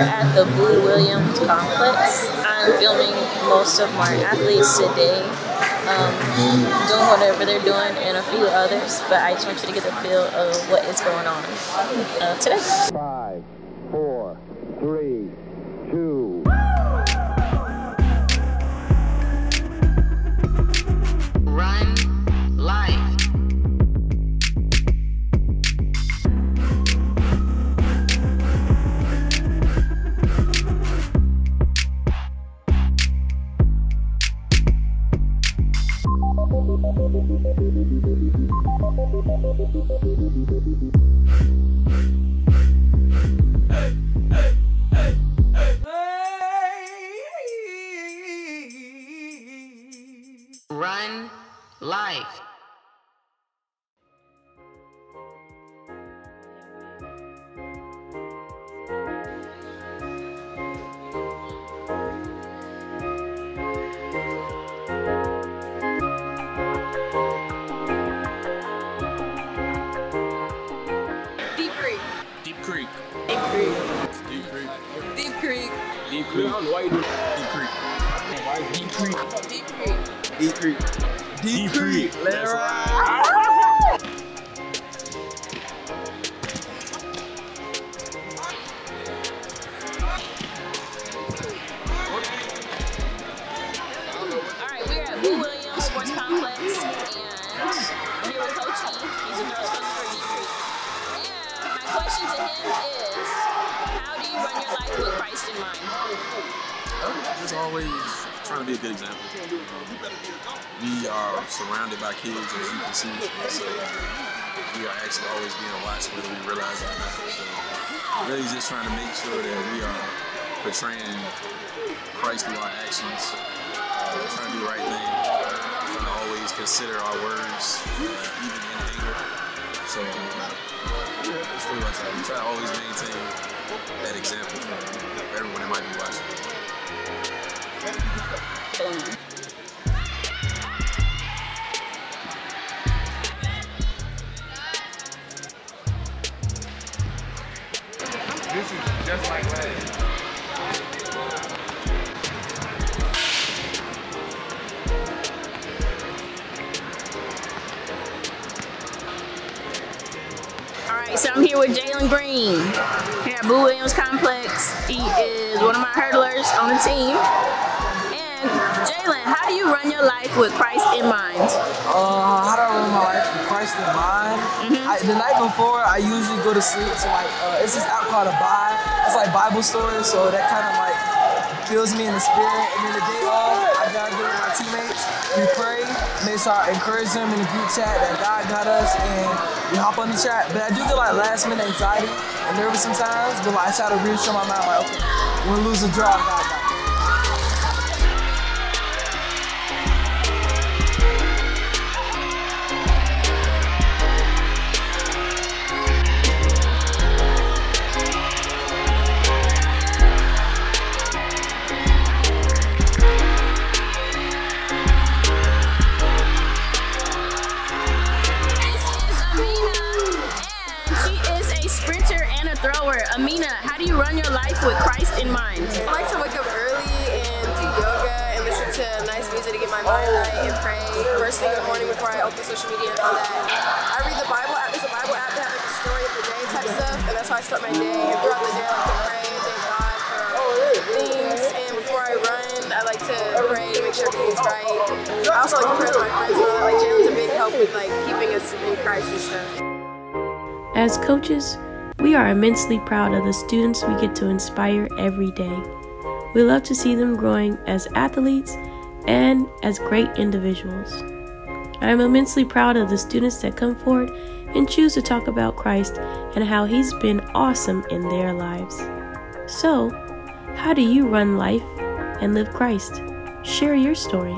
here at the Boo Williams complex. I'm filming most of my athletes today, um, doing whatever they're doing, and a few others. But I just want you to get a feel of what is going on uh, today. Five, four, three, two. Run life. Creek. Deep Creek. Deep Creek. Deep Creek. Deep Creek. Deep Creek. Deep Creek. That's All mind? Just always trying to be a good example. We are surrounded by kids, as you can see. So we are actually always being watched, whether we realize it or not. So really just trying to make sure that we are portraying Christ through our actions, uh, trying to do the right thing, trying to always consider our words, uh, even in anger. So uh, that's what I. We try to always maintain that example for everyone that might be watching. This is just like last. Right, so I'm here with Jalen Green here at Boo Williams Complex. He is one of my hurdlers on the team. And Jalen, how do you run your life with Christ in mind? Uh, how do I run my life with Christ in mind? I, the night before, I usually go to sleep to like, uh, it's this app called Abide. It's like Bible stories, so that kind of like fills me in the spirit. And then the day of, I gotta get with my teammates. We pray, sure I encourage them in the group chat that God got us, and we hop on the chat. But I do get like last minute anxiety and nervous sometimes, but like I try to reassure my mind, like, okay, when we lose a draw, God got thrower. Amina, how do you run your life with Christ in mind? I like to wake up early and do yoga and listen to nice music to get my mind right and pray first thing in the morning before I open social media and all that. I read the Bible app. There's a Bible app that has like the story of the day type stuff, and that's how I start my day. And throughout the day, I like to pray and thank God for things. And before I run, I like to pray to make sure everything's right. I also like to pray with my friends and all that. Like Jalen's a big help with like keeping us in Christ and stuff. As coaches, we are immensely proud of the students we get to inspire every day. We love to see them growing as athletes and as great individuals. I am immensely proud of the students that come forward and choose to talk about Christ and how He's been awesome in their lives. So, how do you run life and live Christ? Share your story.